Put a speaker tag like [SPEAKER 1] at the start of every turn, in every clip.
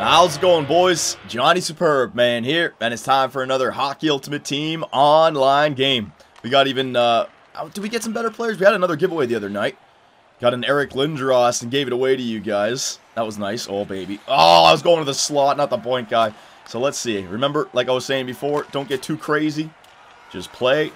[SPEAKER 1] How's it going, boys? Johnny Superb, man, here, and it's time for another Hockey Ultimate Team online game. We got even, uh, oh, did we get some better players? We had another giveaway the other night. Got an Eric Lindros and gave it away to you guys. That was nice. Oh, baby. Oh, I was going to the slot, not the point guy. So let's see. Remember, like I was saying before, don't get too crazy. Just play.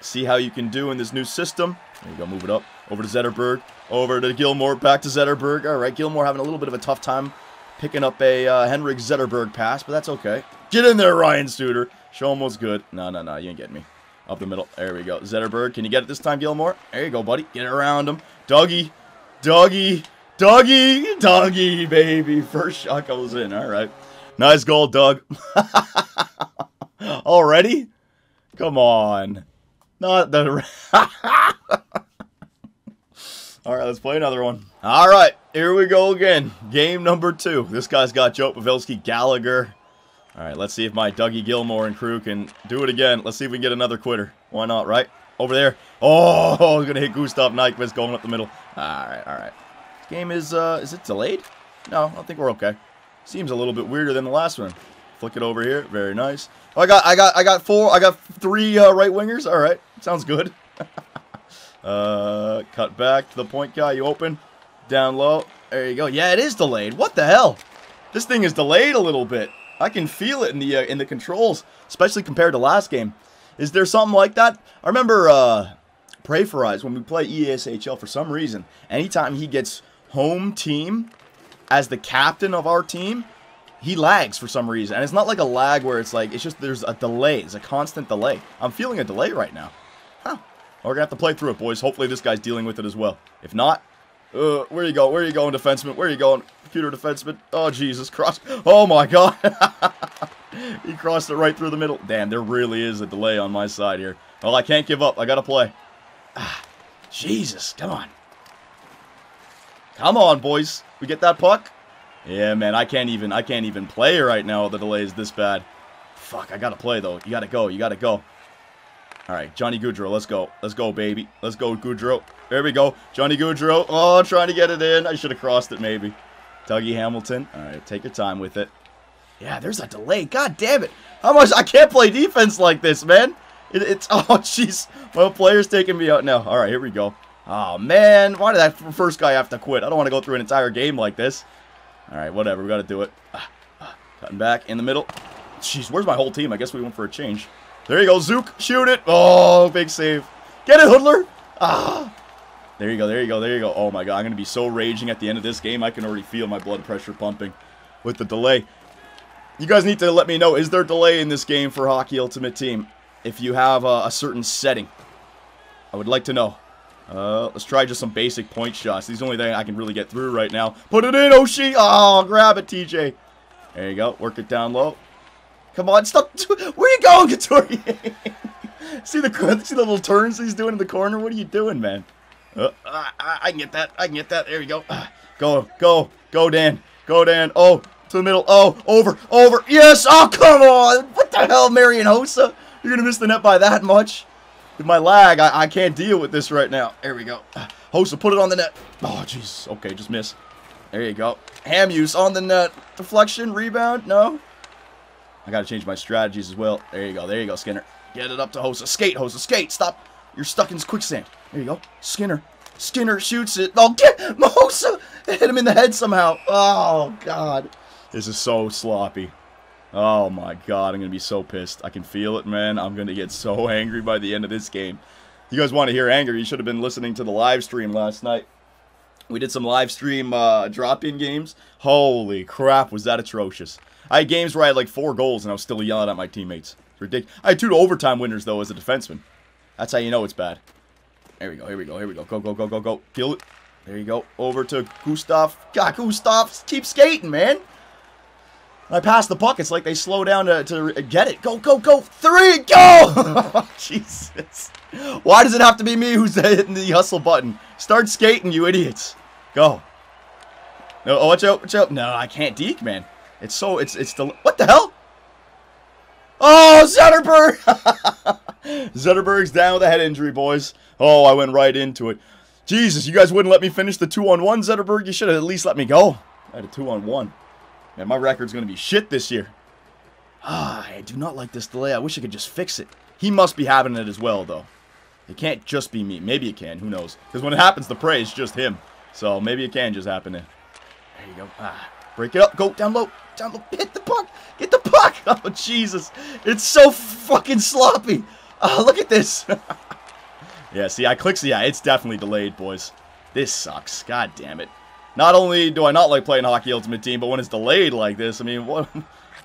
[SPEAKER 1] See how you can do in this new system. There you go, move it up. Over to Zetterberg. Over to Gilmour. Back to Zetterberg. All right, Gilmour having a little bit of a tough time picking up a uh, Henrik Zetterberg pass, but that's okay. Get in there, Ryan Suter. Show him what's good. No, no, no, you ain't getting me. Up the middle. There we go. Zetterberg, can you get it this time, Gilmour? There you go, buddy. Get around him. Dougie. Dougie. Dougie. Dougie, baby. First shot goes in. All right. Nice goal, Doug. Already? Come on. Not the... All right, let's play another one. All right, here we go again. Game number two. This guy's got Joe Pavelski, Gallagher. All right, let's see if my Dougie Gilmore and crew can do it again. Let's see if we can get another quitter. Why not, right? Over there. Oh, going to hit Gustav Nyquist going up the middle. All right, all right. Game is, uh, is it delayed? No, I think we're okay. Seems a little bit weirder than the last one. Flick it over here. Very nice. Oh, I got, I got, I got four. I got three uh, right wingers. All right, sounds good. Uh, cut back to the point guy. You open. Down low. There you go. Yeah, it is delayed. What the hell? This thing is delayed a little bit. I can feel it in the uh, in the controls, especially compared to last game. Is there something like that? I remember uh, Pray for Eyes when we play ESHL for some reason. Anytime he gets home team as the captain of our team, he lags for some reason. And it's not like a lag where it's like, it's just there's a delay. It's a constant delay. I'm feeling a delay right now. Huh. We're going to have to play through it, boys. Hopefully this guy's dealing with it as well. If not, uh, where you go? Where you going, defenseman? Where you going? Computer defenseman. Oh, Jesus. Christ. Oh, my God. he crossed it right through the middle. Damn, there really is a delay on my side here. Well, I can't give up. I got to play. Ah, Jesus. Come on. Come on, boys. We get that puck? Yeah, man. I can't even, I can't even play right now. The delay is this bad. Fuck, I got to play, though. You got to go. You got to go. All right, Johnny Gaudreau, let's go. Let's go, baby. Let's go, Gaudreau. There we go. Johnny Gaudreau. Oh, trying to get it in. I should have crossed it, maybe. Dougie Hamilton. All right, take your time with it. Yeah, there's a delay. God damn it. How much? I can't play defense like this, man. It, it's, oh, jeez. My player's taking me out now. All right, here we go. Oh, man. Why did that first guy have to quit? I don't want to go through an entire game like this. All right, whatever. We got to do it. Ah, ah, cutting back in the middle. Jeez, where's my whole team? I guess we went for a change. There you go, Zook. Shoot it. Oh, big save. Get it, Hudler. Ah. There you go, there you go, there you go. Oh my god, I'm going to be so raging at the end of this game. I can already feel my blood pressure pumping with the delay. You guys need to let me know, is there delay in this game for Hockey Ultimate Team? If you have a, a certain setting. I would like to know. Uh, let's try just some basic point shots. These only thing I can really get through right now. Put it in, Oshie. Oh, grab it, TJ. There you go. Work it down low. Come on, stop. Where you going, Couturier? see the see the little turns he's doing in the corner? What are you doing, man? Uh, I, I, can get that. I can get that. There you go. Uh, go, go, go, Dan. Go, Dan. Oh, to the middle. Oh, over, over. Yes. Oh, come on. What the hell, Marian Hossa? You're to miss the net by that much? With my lag, I, I can't deal with this right now. There we go. Uh, Hossa, put it on the net. Oh, jeez. Okay, just miss. There you go. Hamhuis on the net. Deflection, rebound. No. I got to change my strategies as well. There you go. There you go, Skinner. Get it up to Hossa. Skate, Hossa. Skate. Stop. You're stuck in quicksand. There you go. Skinner. Skinner shoots it. Oh, get Hossa. Hit him in the head somehow. Oh, God. This is so sloppy. Oh, my God. I'm going to be so pissed. I can feel it, man. I'm going to get so angry by the end of this game. You guys want to hear anger, you should have been listening to the live stream last night. We did some live stream uh, drop-in games. Holy crap, was that atrocious. I had games where I had like four goals and I was still yelling at my teammates. It's ridiculous. I had two overtime winners though as a defenseman. That's how you know it's bad. There we go, here we go, here we go. Go, go, go, go, go. Feel it. There you go. Over to Gustav. God, Gustav, keep skating, man. I pass the puck, it's like they slow down to, to get it. Go, go, go. Three, go! Jesus. Why does it have to be me who's hitting the hustle button? Start skating, you idiots. Go. No, oh, watch out, watch out. No, I can't deke, man. It's so, it's, it's the, what the hell? Oh, Zetterberg! Zetterberg's down with a head injury, boys. Oh, I went right into it. Jesus, you guys wouldn't let me finish the two-on-one, Zetterberg. You should have at least let me go. I had a two-on-one. Man, my record's to be shit this year. Ah, I do not like this delay. I wish I could just fix it. He must be having it as well, though. It can't just be me. Maybe it can. Who knows? Because when it happens to Prey, it's just him. So maybe it can just happen. There you go. Ah, break it up. Go down low. Down low. Hit the puck. Get the puck. Oh, Jesus. It's so fucking sloppy. Oh, look at this. yeah, see, I clicked. Yeah, it's definitely delayed, boys. This sucks. God damn it. Not only do I not like playing Hockey Ultimate Team, but when it's delayed like this, I mean, what?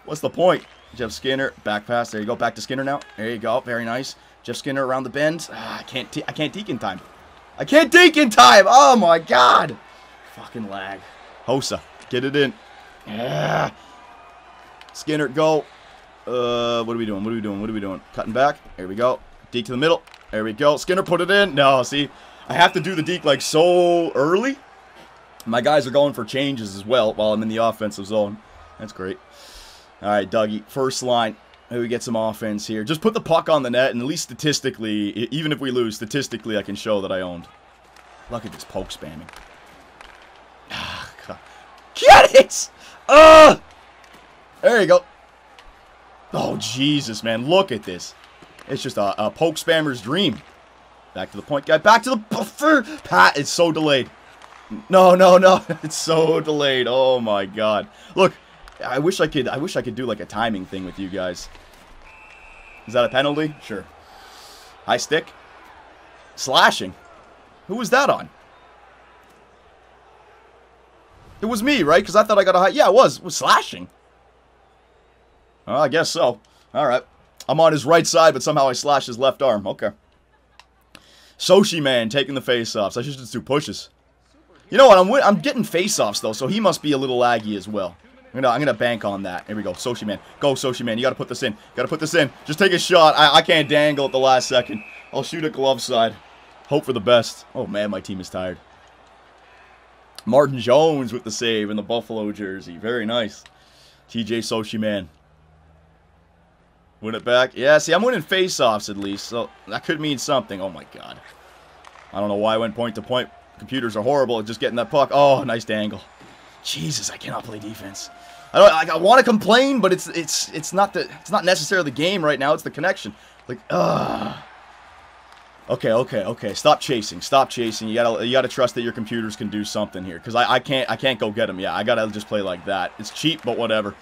[SPEAKER 1] what's the point? Jeff Skinner, back pass. There you go. Back to Skinner now. There you go. Very nice. Jeff Skinner around the bend. Ah, I can't. I can't deke in time. I can't deke in time. Oh my god. Fucking lag. Hossa, get it in. Yeah. Skinner, go. Uh, what are we doing? What are we doing? What are we doing? Cutting back. There we go. Deke to the middle. There we go. Skinner put it in. No, see, I have to do the deke like so early. My guys are going for changes as well while I'm in the offensive zone. That's great. All right, Dougie, first line. Maybe we get some offense here. Just put the puck on the net, and at least statistically, even if we lose, statistically, I can show that I owned. Look at this poke spamming. Get it! Uh! There you go. Oh, Jesus, man. Look at this. It's just a, a poke spammer's dream. Back to the point guy. Back to the buffer. Pat, it's so delayed. No, no, no. It's so delayed. Oh, my God. Look, I wish I could I wish I could do like a timing thing with you guys. Is that a penalty? Sure. High stick. Slashing. Who was that on? It was me, right? Because I thought I got a high... Yeah, it was. It was slashing. I guess so. All right. I'm on his right side, but somehow I slashed his left arm. Okay. Soshi Man taking the face-offs. I should just do pushes. You know what? I'm I'm getting face-offs, though, so he must be a little laggy as well. I'm gonna, I'm gonna bank on that. Here we go. Soshi Man. Go, Soshi Man. You gotta put this in. gotta put this in. Just take a shot. I, I can't dangle at the last second. I'll shoot a glove side. Hope for the best. Oh, man, my team is tired. Martin Jones with the save in the Buffalo jersey. Very nice. TJ Soshi Man. Win it back. Yeah, see, I'm winning face-offs at least, so that could mean something. Oh, my God. I don't know why I went point-to-point. -point. Computers are horrible at just getting that puck. Oh, nice dangle. Jesus, I cannot play defense. I don't. I want to complain, but it's it's it's not the it's not necessarily the game right now. It's the connection. Like, ugh. Okay, okay, okay. Stop chasing. Stop chasing. You gotta you gotta trust that your computers can do something here. Cause I I can't I can't go get them. Yeah, I gotta just play like that. It's cheap, but whatever.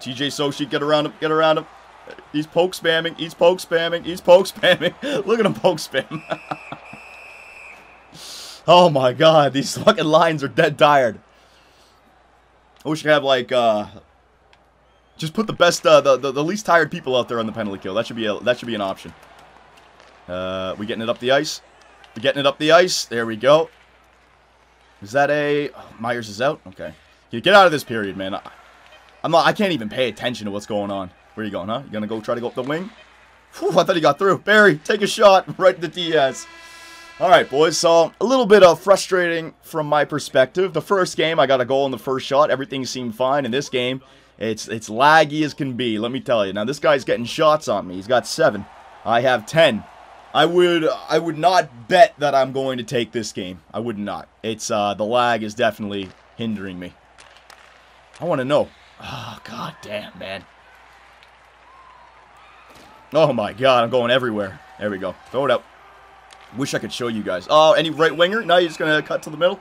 [SPEAKER 1] TJ Soshi, get around him. Get around him. He's poke spamming. He's poke spamming. He's poke spamming. Look at him poke spam. oh my god, these fucking lines are dead tired. I wish I have like uh, just put the best, uh, the, the, the least tired people out there on the penalty kill. That should be a that should be an option. Uh, we getting it up the ice. We getting it up the ice. There we go. Is that a oh, Myers is out? Okay. You get out of this period, man. I, I'm not. I can't even pay attention to what's going on. Where you going, huh? You gonna go try to go up the wing? Whew, I thought he got through. Barrie, take a shot right to Diaz. Alright, boys, so a little bit of frustrating from my perspective. The first game, I got a goal in the first shot. Everything seemed fine. In this game, it's it's laggy as can be, let me tell you. Now, this guy's getting shots on me. He's got seven. I have ten. I would I would not bet that I'm going to take this game. I would not. It's uh, The lag is definitely hindering me. I want to know. Oh, god damn, man. Oh, my God. I'm going everywhere. There we go. Throw it out. Wish I could show you guys. Oh, any right winger? No, you're just going to cut to the middle?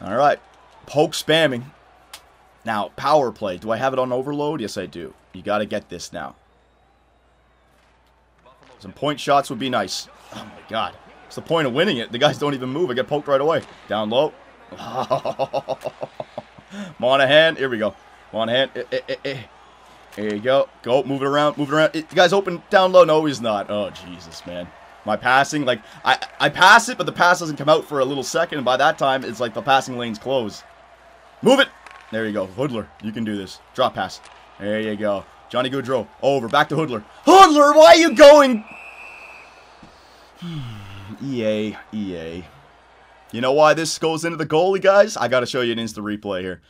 [SPEAKER 1] All right. Poke spamming. Now, power play. Do I have it on overload? Yes, I do. You got to get this now. Some point shots would be nice. Oh, my God. What's the point of winning it? The guys don't even move. I get poked right away. Down low. Monahan. Here we go. Monahan. Eh, eh, eh, eh. There you go. Go. Move it around. Move it around. It, you guys open down low. No, he's not. Oh, Jesus, man. My passing, like, I, I pass it, but the pass doesn't come out for a little second, and by that time, it's like the passing lane's closed. Move it! There you go. Hudler, you can do this. Drop pass. There you go. Johnny Gaudreau, over. Back to Hudler. Hudler, why are you going? EA, EA. You know why this goes into the goalie, guys? I got to show you an instant replay here.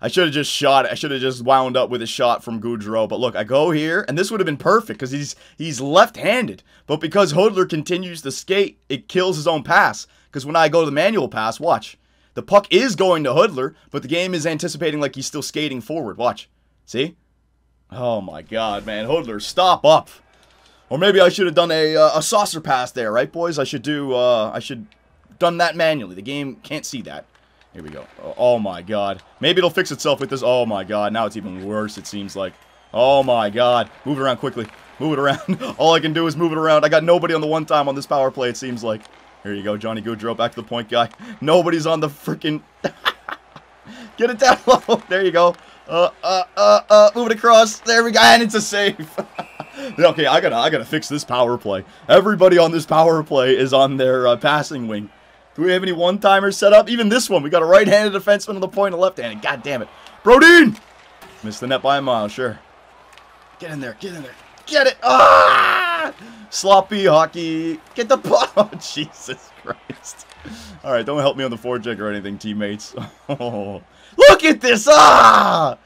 [SPEAKER 1] I should have just shot. I should have just wound up with a shot from Gaudreau. But look, I go here, and this would have been perfect because he's he's left-handed. But because Hudler continues to skate, it kills his own pass. Because when I go to the manual pass, watch. The puck is going to Hudler, but the game is anticipating like he's still skating forward. Watch. See? Oh my god, man. Hudler, stop up. Or maybe I should have done a, uh, a saucer pass there, right, boys? I should do, uh, I should done that manually. The game can't see that. Here we go. Oh, oh my god. Maybe it'll fix itself with this. Oh my god. Now it's even worse, it seems like. Oh my god. Move it around quickly. Move it around. All I can do is move it around. I got nobody on the one time on this power play, it seems like. Here you go, Johnny Gaudreau, back to the point guy. Nobody's on the freaking... Get it down low. There you go. Uh, uh, uh, uh, move it across. There we go, and it's a save. okay, I gotta, I gotta fix this power play. Everybody on this power play is on their uh, passing wing. Do we have any one-timers set up? Even this one, we got a right-handed defenseman on the point, a left-handed. God damn it. Brodin! Missed the net by a mile, sure. Get in there, get in there. Get it! Ah! Sloppy hockey. Get the puck. Oh, Jesus Christ. Alright, don't help me on the forecheck or anything, teammates. Oh, look at this! Ah!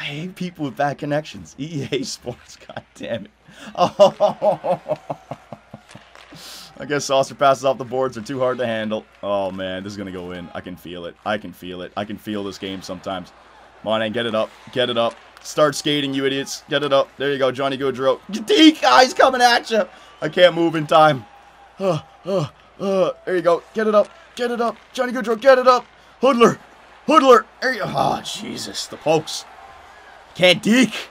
[SPEAKER 1] I hate people with bad connections. EA Sports, god damn it. Oh. I guess saucer passes off the boards are too hard to handle. Oh, man, this is to go in. I can feel it. I can feel it. I can feel this game sometimes. Come get it up. Get it up. Start skating, you idiots. Get it up. There you go, Johnny Gaudreau. Deke, eyes coming at you. I can't move in time. Uh, uh, uh, there you go. Get it up. Get it up. Johnny Gaudreau, get it up. Hudler. Hudler. There you Oh, Jesus. The pokes. Can't deke.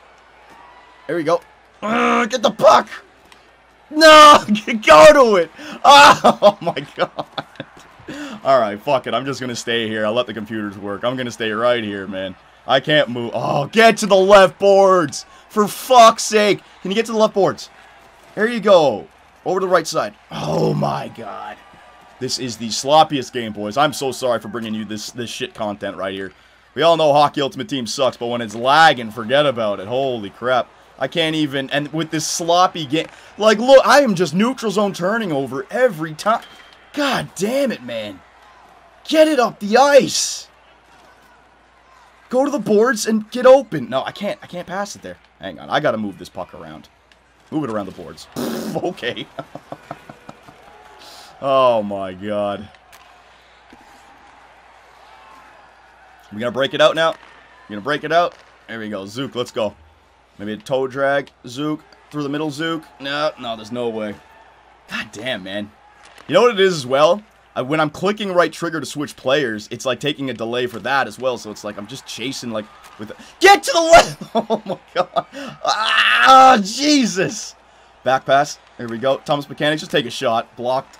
[SPEAKER 1] There we go. Uh, get the puck. No, go to it. Oh, my God. All right, fuck it. I'm just going to stay here. I'll let the computers work. I'm going to stay right here, man. I can't move. Oh, get to the left boards. For fuck's sake. Can you get to the left boards? There you go. Over to the right side. Oh, my God. This is the sloppiest game, boys. I'm so sorry for bringing you this, this shit content right here. We all know Hockey Ultimate Team sucks, but when it's lagging, forget about it. Holy crap. I can't even, and with this sloppy game, like, look, I am just neutral zone turning over every time. God damn it, man. Get it up the ice. Go to the boards and get open. No, I can't. I can't pass it there. Hang on. I got to move this puck around. Move it around the boards. okay. oh, my God. We gonna break it out now? We gonna break it out? There we go. Zook, let's go. Maybe a toe drag. Zook. Through the middle, Zook. No, no, there's no way. God damn, man. You know what it is as well? I, when I'm clicking right trigger to switch players, it's like taking a delay for that as well. So it's like I'm just chasing like with Get to the left! Oh my god. Ah, Jesus. Back pass. Here we go. Tomas Plekanec, just take a shot. Blocked.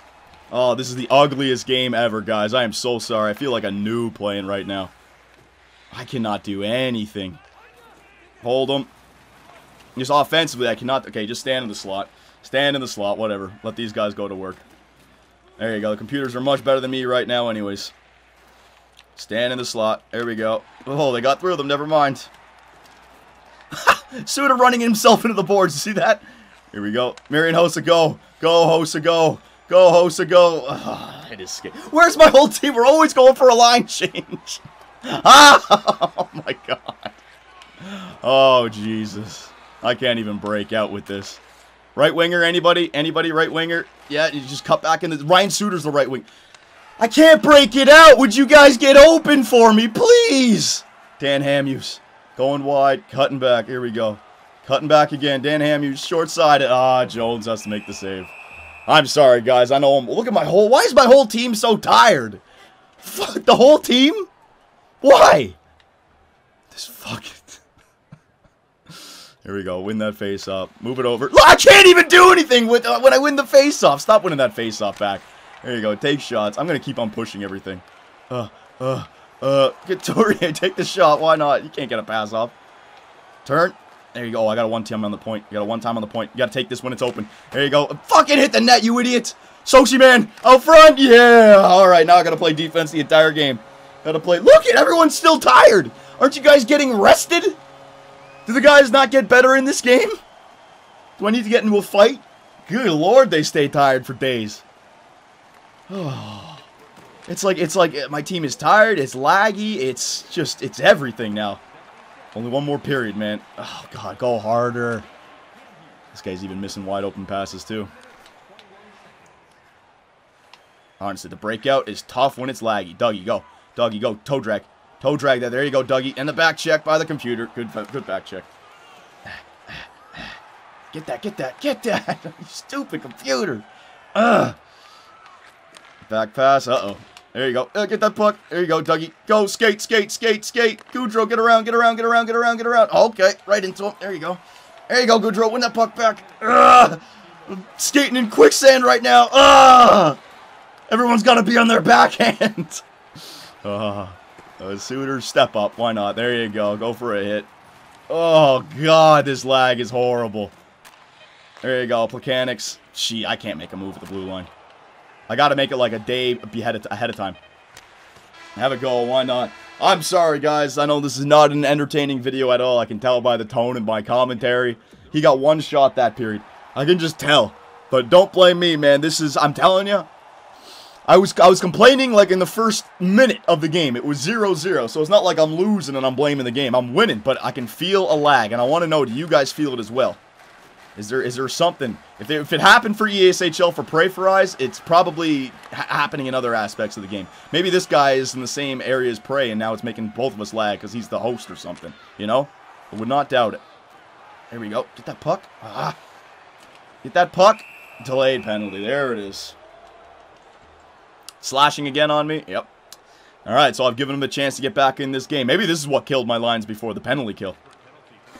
[SPEAKER 1] Oh, this is the ugliest game ever, guys. I am so sorry. I feel like a noob playing right now. I cannot do anything. Hold him. Just offensively, I cannot... Okay, just stand in the slot. Stand in the slot, whatever. Let these guys go to work. There you go. The computers are much better than me right now anyways. Stand in the slot. There we go. Oh, they got through them. Never mind. Suda running himself into the boards. You see that? Here we go. Marian Hossa, go. Go, Hossa, go. Go, Hossa, go. Oh, it is scary. Where's my whole team? We're always going for a line change. ah! Oh, my God. Oh, Jesus. I can't even break out with this. Right winger, anybody? Anybody right winger? Yeah, you just cut back in the... Ryan Suter's the right wing. I can't break it out. Would you guys get open for me, please? Dan Hamhuis. Going wide, cutting back. Here we go. Cutting back again. Dan Hamhuis, short-sided. Ah, Jones has to make the save. I'm sorry, guys. I know I'm... Look at my whole... Why is my whole team so tired? Fuck, the whole team? Why? This fucking... Here we go. Win that face off. Move it over. I can't even do anything with uh, when I win the face off. Stop winning that face off back. There you go. Take shots. I'm going to keep on pushing everything. Uh, uh, uh. Get Torrier. Take the shot. Why not? You can't get a pass off. Turn. There you go. Oh, I got a one time on the point. You got a one time on the point. You got to take this when it's open. There you go. Fucking hit the net, you idiot. Sochi man. Out front. Yeah. All right. Now I got to play defense the entire game. Got to play. Look at everyone's still tired. Aren't you guys getting rested? Do the guys not get better in this game? Do I need to get into a fight? Good lord, they stay tired for days. Oh. it's like it's like my team is tired, it's laggy, it's just it's everything now. Only one more period, man. Oh god, go harder. This guy's even missing wide open passes too. Honestly, the breakout is tough when it's laggy. Dougie, go. Dougie, go. Toe drag. Toe drag that. There you go, Dougie. And the back check by the computer. Good, good back check. Get that, get that, get that. you stupid computer. Ugh. Back pass. Uh-oh. There you go. Uh, get that puck. There you go, Dougie. Go, skate, skate, skate, skate. Gaudreau, get around, get around, get around, get around, get around. Okay, right into him. There you go. There you go, Gaudreau. Win that puck back. Ugh. skating in quicksand right now. Ugh. Everyone's got to be on their backhand. uh, uh, Suter, step up. Why not? There you go. Go for a hit. Oh, God, this lag is horrible. There you go, Plekanec. Gee, I can't make a move at the blue line. I got to make it like a day ahead of, time. Have a go, why not? I'm sorry, guys. I know this is not an entertaining video at all. I can tell by the tone and my commentary. He got one shot that period. I can just tell. But don't blame me, man. This is, I'm telling you, I was I was complaining like in the first minute of the game. It was 0-0, so it's not like I'm losing and I'm blaming the game. I'm winning, but I can feel a lag, and I want to know, do you guys feel it as well? Is there is there something? If, they, if it happened for ESHL for Pray for Eyes, it's probably ha happening in other aspects of the game. Maybe this guy is in the same area as Prey, and now it's making both of us lag because he's the host or something. You know? I would not doubt it. There we go. Get that puck. Ah. Get that puck. Delayed penalty. There it is. Slashing again on me. Yep. All right, so I've given him a chance to get back in this game. Maybe this is what killed my lines before the penalty kill.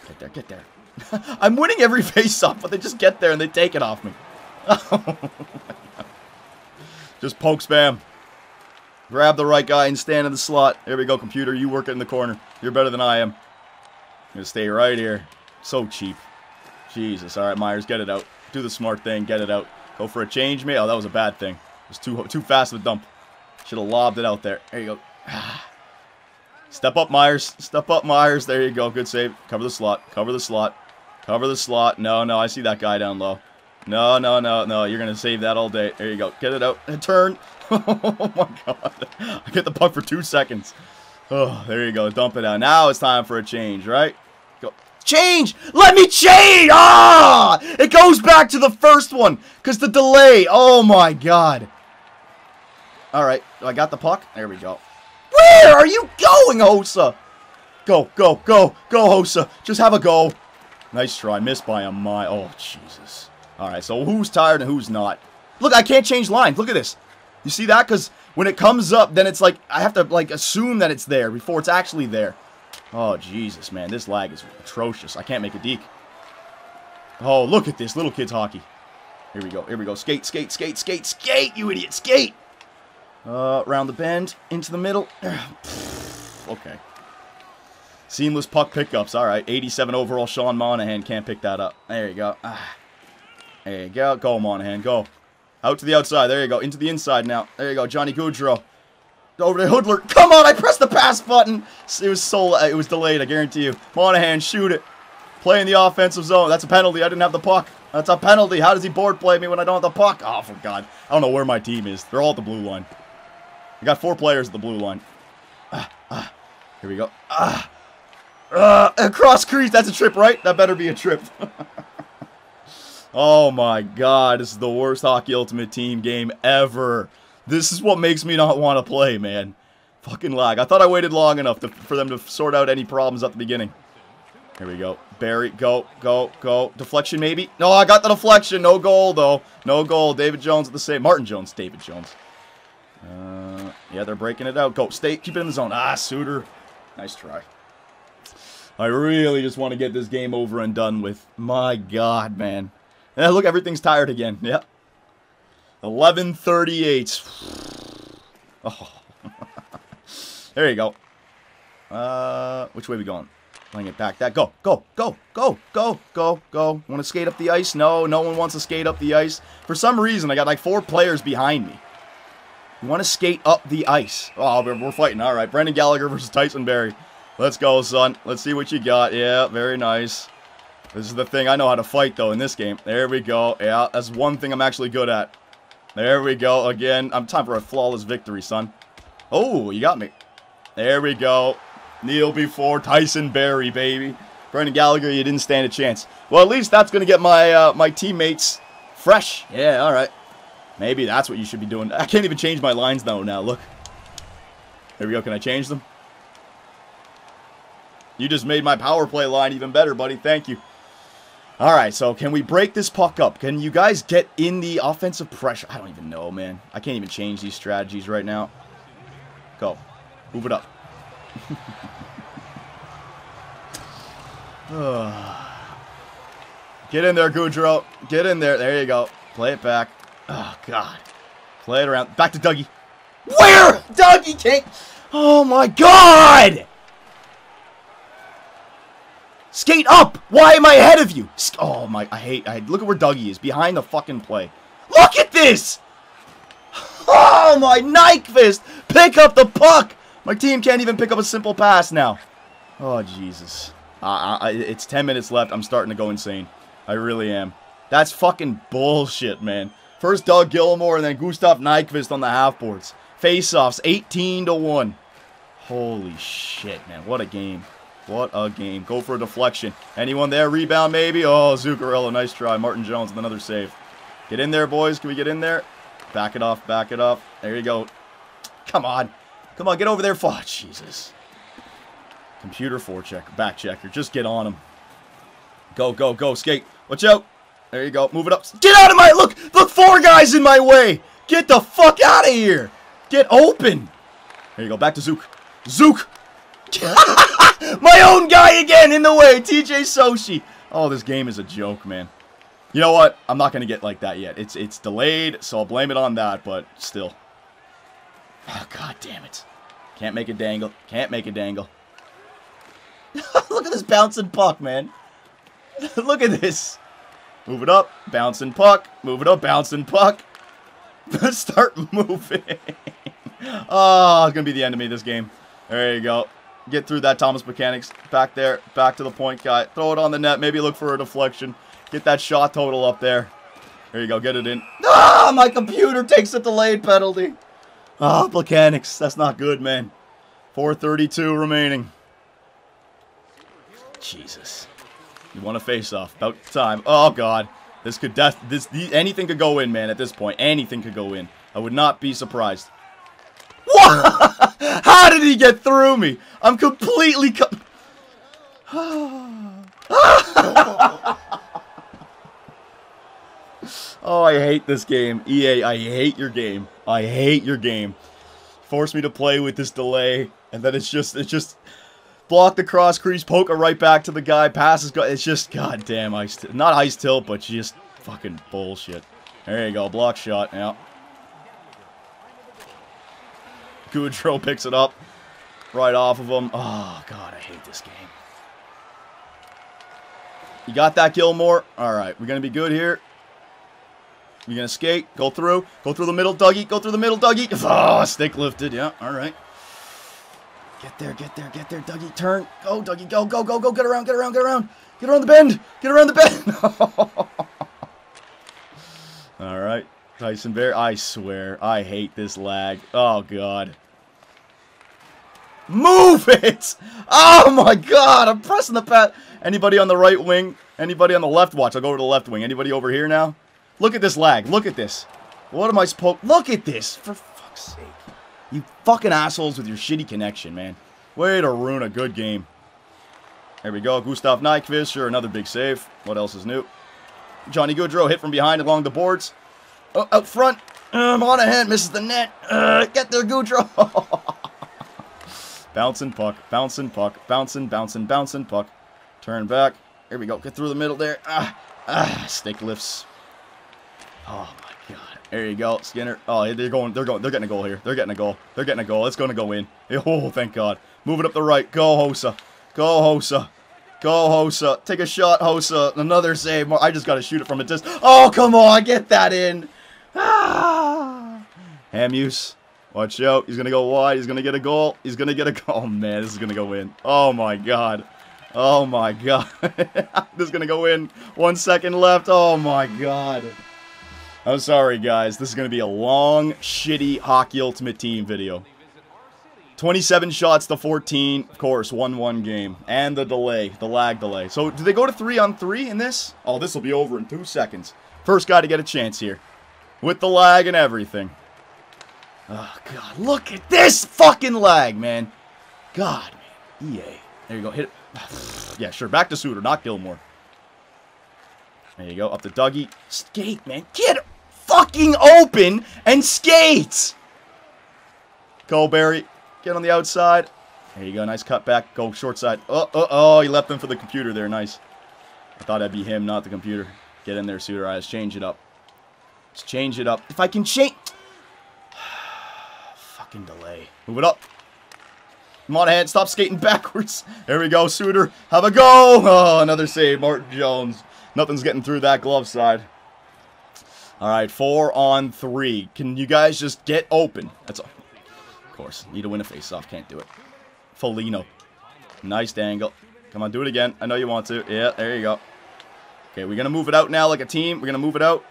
[SPEAKER 1] Get there, get there. I'm winning every face-off, but they just get there and they take it off me. just poke spam. Grab the right guy and stand in the slot. There we go, computer. You work it in the corner. You're better than I am. I'm going to stay right here. So cheap. Jesus. All right, Myers, get it out. Do the smart thing. Get it out. Go for a change, me. Oh, that was a bad thing. It was too, too fast of a dump. Should have lobbed it out there. There you go. Step up, Myers. Step up, Myers. There you go. Good save. Cover the slot. Cover the slot. Cover the slot. No, no, I see that guy down low. No, no, no, no. You're going to save that all day. There you go. Get it out. Turn. oh, my God. I get the puck for two seconds. Oh, there you go. Dump it out. Now it's time for a change, right? Go. Change! Let me change! Ah! It goes back to the first one because the delay. Oh, my God. All right. I got the puck. There we go. Where are you going, Hossa? Go, go, go, go, Hossa. Just have a go. Nice try. Missed by a mile. Oh, Jesus. All right, so who's tired and who's not? Look, I can't change lines. Look at this. You see that? Because when it comes up, then it's like, I have to, like, assume that it's there before it's actually there. Oh, Jesus, man. This lag is atrocious. I can't make a deke. Oh, look at this. Little kids hockey. Here we go. Here we go. Skate, skate, skate, skate, skate, you idiot. Skate. Uh, around the bend, into the middle. okay. Seamless puck pickups. All right. 87 overall. Sean Monahan can't pick that up. There you go. Ah. There you go. Go, Monahan. Go. Out to the outside. There you go. Into the inside now. There you go. Johnny Gaudreau. Over to Hudler. Come on. I pressed the pass button. It was so. It was delayed. I guarantee you. Monahan, shoot it. Play in the offensive zone. That's a penalty. I didn't have the puck. That's a penalty. How does he board play me when I don't have the puck? Oh, for God. I don't know where my team is. They're all at the blue line. I got four players at the blue line. Ah, ah. Here we go. Ah. Uh, across crease. That's a trip, right? That better be a trip. oh my god. This is the worst Hockey Ultimate Team game ever. This is what makes me not want to play, man. Fucking lag. I thought I waited long enough to, for them to sort out any problems at the beginning. Here we go. Barrie, go, go, go. Deflection, maybe? No, I got the deflection. No goal, though. No goal. David Jones at the same. Martin Jones. David Jones. Uh, yeah, they're breaking it out. Go. Stay. Keep it in the zone. Ah, Suter. Nice try. I really just want to get this game over and done with. My God, man. Yeah, look, everything's tired again. Yep. 1138. Oh. there you go. Uh, which way we going? Playing it back. That go, go, go, go, go, go, go. Want to skate up the ice? No, no one wants to skate up the ice. For some reason, I got like four players behind me. You want to skate up the ice? Oh, we're, fighting. All right, Brendan Gallagher versus Tyson Barrie. Let's go, son. Let's see what you got. Yeah, very nice. This is the thing I know how to fight, though, in this game. There we go. Yeah, that's one thing I'm actually good at. There we go. Again, I'm time for a flawless victory, son. Oh, you got me. There we go. Kneel before Tyson Barrie, baby. Brendan Gallagher, you didn't stand a chance. Well, at least that's going to get my uh, my teammates fresh. Yeah, all right. Maybe that's what you should be doing. I can't even change my lines though now. Look. There we go. Can I change them? You just made my power play line even better, buddy. Thank you. All right, so can we break this puck up? Can you guys get in the offensive pressure? I don't even know, man. I can't even change these strategies right now. Go. Move it up. Get in there, Gaudreau. Get in there. There you go. Play it back. Oh, God. Play it around. Back to Dougie. Where? Dougie can't... Oh, my God! Skate up! Why am I ahead of you? Oh, my... I hate... I Look at where Dougie is. Behind the fucking play. Look at this! Oh, my Nyquist! Pick up the puck! My team can't even pick up a simple pass now. Oh, Jesus. Uh, I, it's 10 minutes left. I'm starting to go insane. I really am. That's fucking bullshit, man. First Doug Gilmour and then Gustav Nyquist on the half boards. Face-offs, 18 to 1. Holy shit, man. What a game. What a game. Go for a deflection. Anyone there? Rebound, maybe? Oh, Zuccarello, nice try. Martin Jones with another save. Get in there, boys. Can we get in there? Back it off, back it up. There you go. Come on. Come on, get over there. Oh, Jesus. Computer forecheck, back checker. Just get on him. Go, go, go. Skate. Watch out. There you go. Move it up. Get out of my... Look! Look, four guys in my way! Get the fuck out of here! Get open! There you go. Back to Zook. Zook! my own guy again in the way! TJ Soshi. Oh, this game is a joke, man. You know what? I'm not going to get like that yet. It's it's delayed, so I'll blame it on that, but still. Oh, god damn it. Can't make a dangle. Can't make a dangle. Look at this bouncing puck, man. Look at this. Move it up, bouncing puck. Move it up, bouncing puck. Let's start moving. oh, it's going to be the end of me this game. There you go. Get through that Tomas Plekanec. Back there. Back to the point guy. Throw it on the net. Maybe look for a deflection. Get that shot total up there. There you go. Get it in. Ah, my computer takes a delayed penalty. Ah, Plekanec. That's not good, man. 432 remaining. Jesus. You want to face off. About time. Oh, God. This could death. This anything could go in, man. At this point, anything could go in. I would not be surprised. How did he get through me? I'm completely. Co oh, I hate this game. EA, I hate your game. I hate your game. Force me to play with this delay, and then it's just, it's just block the cross crease, poke it right back to the guy, passes, it's just goddamn ice, not ice tilt, but just fucking bullshit. There you go, block shot, yeah. Gaudreau picks it up right off of him. Oh, God, I hate this game. You got that, Gilmour? All right, we're going to be good here. You're going to skate, go through, go through the middle, Dougie, go through the middle, Dougie. Oh, stick lifted, yeah, all right. Get there, get there, get there, Dougie. Turn. Go, Dougie. Go, go, go, go. Get around, get around, get around. Get around the bend. Get around the bend. All right. Tyson Bear. I swear. I hate this lag. Oh, God. Move it! Oh, my God. I'm pressing the pad. Anybody on the right wing? Anybody on the left? Watch. I'll go over to the left wing. Anybody over here now? Look at this lag. Look at this. What am I supposed... Look at this. For fuck's sake. You fucking assholes with your shitty connection, man. Way to ruin a good game. There we go. Gustav Nyquist, sure, another big save. What else is new? Johnny Gaudreau hit from behind along the boards. Oh, out front. Uh, Monahan misses the net. Uh, get there, Gaudreau. bouncing puck, bouncing puck, bouncing, bouncing, bouncing puck. Turn back. Here we go. Get through the middle there. Ah, ah, stick lifts. Oh, my god. there you go, Skinner. Oh, they're going, they're going, they're getting a goal here. They're getting a goal. They're getting a goal. It's going to go in. Oh, thank God. Moving up the right. Go, Hossa. Go, Hossa. Go, Hossa. Take a shot, Hossa. Another save. I just got to shoot it from a distance. Oh, come on. Get that in. Ah. Hamhuis. Watch out. He's going to go wide. He's going to get a goal. He's going to get a goal. Oh, man. This is going to go in. Oh, my God. Oh, my God. this is going to go in. One second left. Oh, my God. I'm sorry, guys. This is going to be a long, shitty Hockey Ultimate Team video. 27 shots to 14. Of course, 1-1 game. And the delay, the lag delay. So, do they go to 3 on 3 in this? Oh, this will be over in 2 seconds. First guy to get a chance here. with the lag and everything. Oh, God. Look at this fucking lag, man. God, man. EA. There you go. Hit it. yeah, sure. Back to Suter, not Gilmour. There you go. Up to Dougie. Skate, man. Get fucking open and skate. Go, Barrie. Get on the outside. There you go. Nice cut back. Go short side. Oh, oh, oh. He left them for the computer there. Nice. I thought that'd be him, not the computer. Get in there, Suter Eyes. Change it up. Let's change it up. If I can change... Fucking delay. Move it up. Come on, Monahan, stop skating backwards. There we go, Suter. Have a go. Oh, another save. Martin Jones. Nothing's getting through that glove side. All right, four on three. Can you guys just get open? That's all. Of course, need to win a face-off. Can't do it. Folino. Nice dangle. Come on, do it again. I know you want to. Yeah, there you go. Okay, we're going to move it out now like a team. We're going to move it out.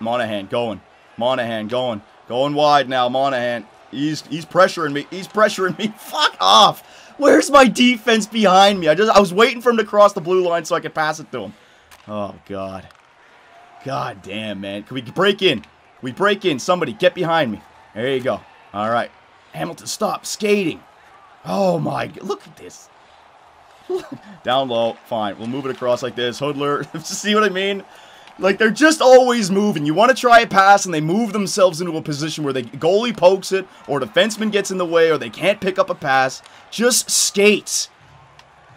[SPEAKER 1] Monahan going. Monahan going. Going wide now, Monahan. He's he's pressuring me. He's pressuring me. Fuck off. Where's my defense behind me? I just I was waiting for him to cross the blue line so I could pass it to him. Oh god. God damn, man. Can we break in? Can we break in? Somebody get behind me. There you go. All right. Hamilton, stop skating. Oh my, god. look at this. Down low. Fine. We'll move it across like this. Hudler. See what I mean? Like, they're just always moving. You want to try a pass, and they move themselves into a position where the goalie pokes it, or defenseman gets in the way, or they can't pick up a pass. Just skates.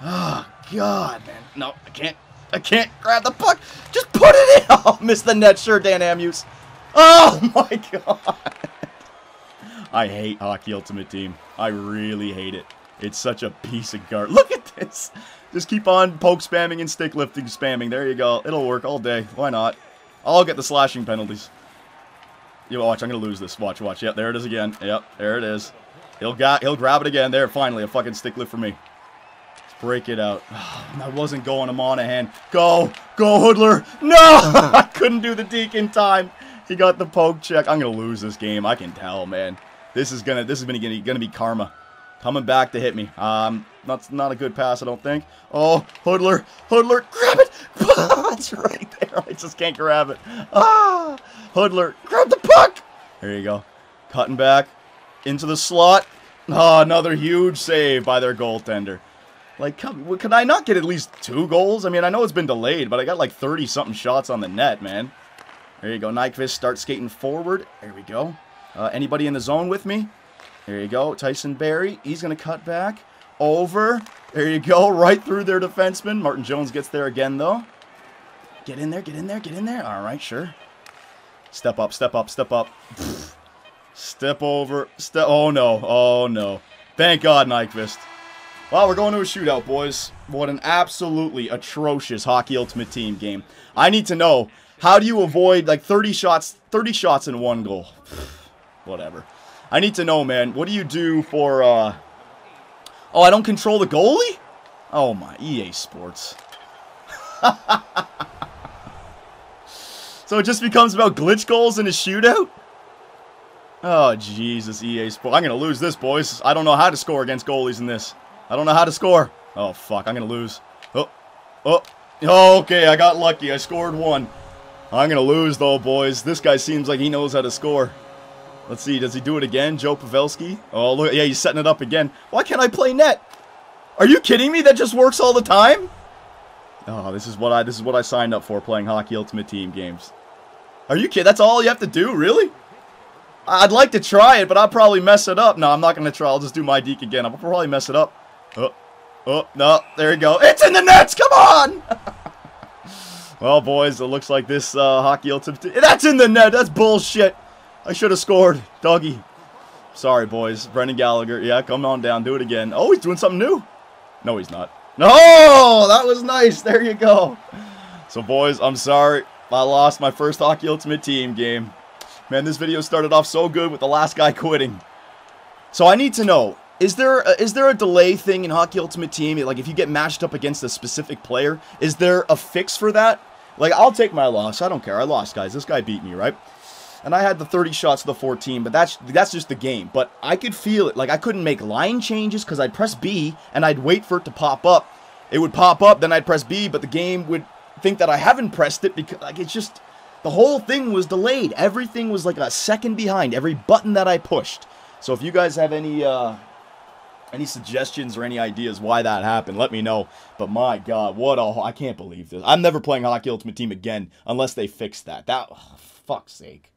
[SPEAKER 1] Oh, God, man. No, I can't. I can't grab the puck. Just put it in. Oh, missed the net. Sure, Dan Hamhuis. Oh, my God. I hate Hockey Ultimate Team. I really hate it. It's such a piece of garbage. Look at this. Just keep on poke spamming and stick lifting spamming. There you go. It'll work all day. Why not? I'll get the slashing penalties. You watch, I'm gonna lose this. Watch, watch. Yep, there it is again. Yep, there it is. He'll got he'll grab it again. There, finally, a fucking stick lift for me. Let's break it out. I wasn't going to Monahan. Go! Go, Hudler! No! I couldn't do the deke in time. He got the poke check. I'm gonna lose this game. I can tell, man. This is gonna this is gonna, gonna be karma. Coming back to hit me. Um, not, not a good pass, I don't think. Oh, Hudler. Hudler, grab it. it's right there. I just can't grab it. Ah, Hudler, grab the puck. There you go. Cutting back into the slot. Oh, another huge save by their goaltender. Like, come, can I not get at least two goals? I mean, I know it's been delayed, but I got like 30-something shots on the net, man. There you go. Nyquist starts skating forward. There we go. Uh, anybody in the zone with me? There you go. Tyson Barrie. He's going to cut back. Over. There you go. Right through their defenseman. Martin Jones gets there again, though. Get in there. Get in there. Get in there. All right, sure. Step up. Step up. Step up. Step over. Step. Oh, no. Oh, no. Thank God, Nyquist. Well, we're going to a shootout, boys. What an absolutely atrocious Hockey Ultimate Team game. I need to know, how do you avoid, like, 30 shots, 30 shots in one goal? Whatever. I need to know, man. What do you do for, uh... Oh, I don't control the goalie? Oh, my. EA Sports. so it just becomes about glitch goals in a shootout? Oh, Jesus, EA Sports. I'm going to lose this, boys. I don't know how to score against goalies in this. I don't know how to score. Oh, fuck. I'm going to lose. Oh. Oh. oh. Okay, I got lucky. I scored one. I'm going to lose, though, boys. This guy seems like he knows how to score. Let's see, does he do it again, Joe Pavelski? Oh, look, yeah, he's setting it up again. Why can't I play net? Are you kidding me? That just works all the time? Oh, this is what I this is what I signed up for, playing Hockey Ultimate Team games. Are you kidding? That's all you have to do, really? I'd like to try it, but I'll probably mess it up. No, I'm not going to try. I'll just do my deke again. I'll probably mess it up. Oh, oh, no, there you go. It's in the nets! Come on! well, boys, it looks like this uh, Hockey Ultimate... That's in the net! That's bullshit! I should have scored. Doggy. Sorry, boys. Brendan Gallagher. Yeah, come on down. Do it again. Oh, he's doing something new. No, he's not. No, that was nice. There you go. So, boys, I'm sorry. I lost my first Hockey Ultimate Team game. Man, this video started off so good with the last guy quitting. So I need to know, is there a, is there a delay thing in Hockey Ultimate Team? Like, if you get matched up against a specific player, is there a fix for that? Like, I'll take my loss. I don't care. I lost, guys. This guy beat me, right? and I had the 30 shots of the 14, but that's that's just the game. But I could feel it. Like I couldn't make line changes because I'd press B and I'd wait for it to pop up. It would pop up, then I'd press B, but the game would think that I haven't pressed it because like it's just the whole thing was delayed. Everything was like a second behind. Every button that I pushed. So if you guys have any uh, any suggestions or any ideas why that happened, let me know. But my God, what a... I can't believe this. I'm never playing Hockey Ultimate Team again unless they fix that. That... Fuck's sake.